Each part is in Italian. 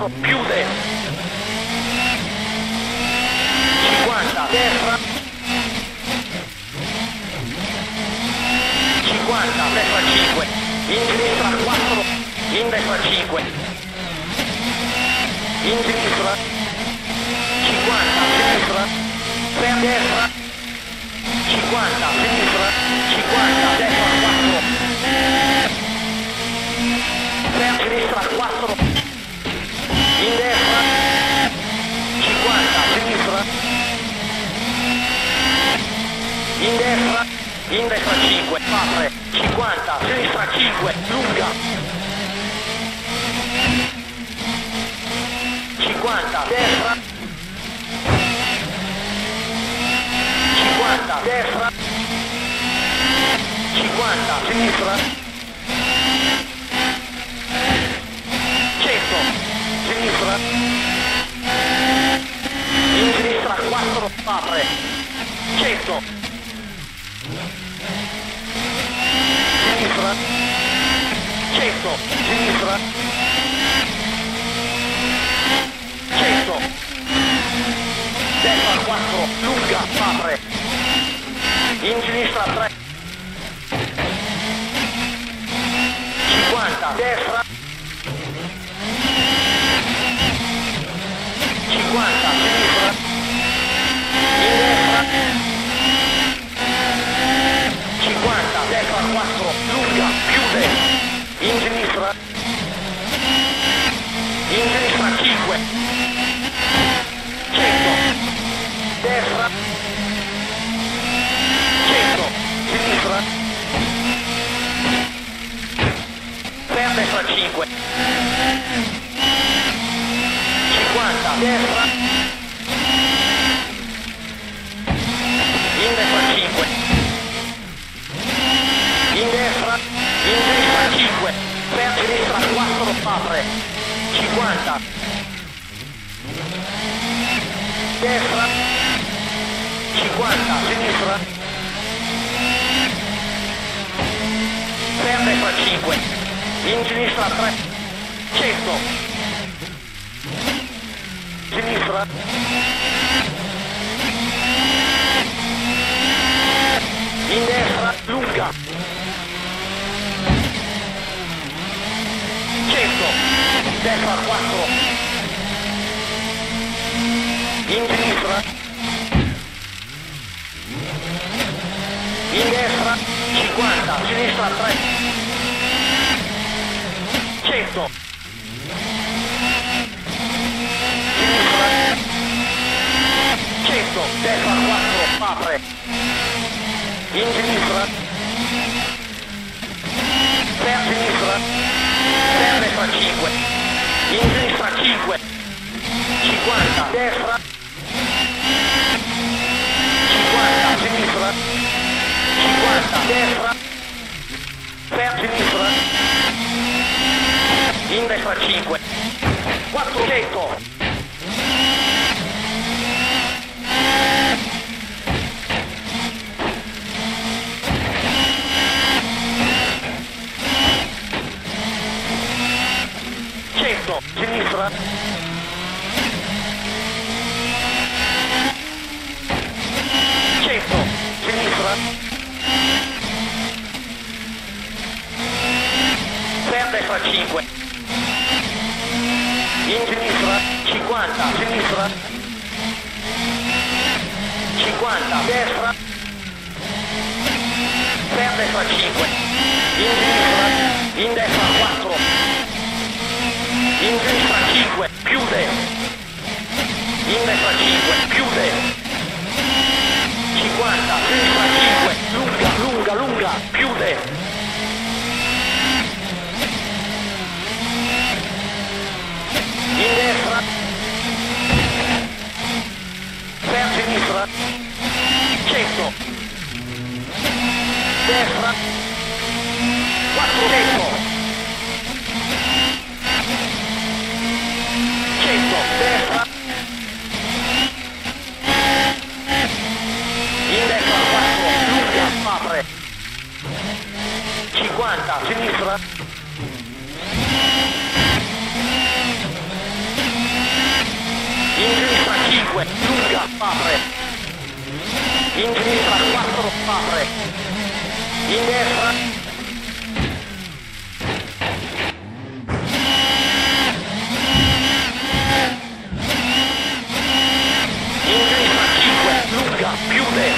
4, chiude. 50, destra. 50, destra 5. In sinistra 4. In destra 5. In sinistra. 50, sinistra. Per destra. 50, sinistra. 50, destra 4. In destra. In destra 5, apre. 50, sinistra 5, lunga. 50, destra. 50, destra. 50, sinistra. 100, sinistra. In sinistra 4, apre. 100. Sinistra. 100, sinistra. 100. Destra 4, lunga, apre. In sinistra 3. 50, destra. 50, sinistra. In destra. 50, destra 4, lunga, chiude. In sinistra. In sinistra 5. 100. Destra. 100. Sinistra. Per destra 5. 50. Destra. In destra 5. In destra, in sinistra 5, per sinistra 4, apre, 50. Destra, 50, sinistra. Per destra 5, in sinistra 3, 100. Sinistra. In destra, lunga. 100, destra 4, in sinistra, in destra 50, sinistra 3, 100, sinistra, 100, destra 4, apre, in sinistra, per sinistra, per destra 5, in sinistra 5, 50, destra, 50, sinistra, 50, destra, per sinistra, in destra 5, 400, Cento, sinistra. Per destra 5. In sinistra, 50, sinistra. 50, destra. Per destra 5. In sinistra, in destra 4. In sinistra 5, chiude. In destra 5, chiude. 50, sinistra 5, lunga, lunga, lunga, chiude. In destra. Per sinistra. 100. Destra. 400. 100, 50, sinistra. In sinistra 5, lunga, apre. In sinistra 4, apre. In destra. 5, lunga, chiude.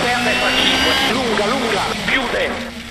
Per destra 5, lunga, lunga, chiude.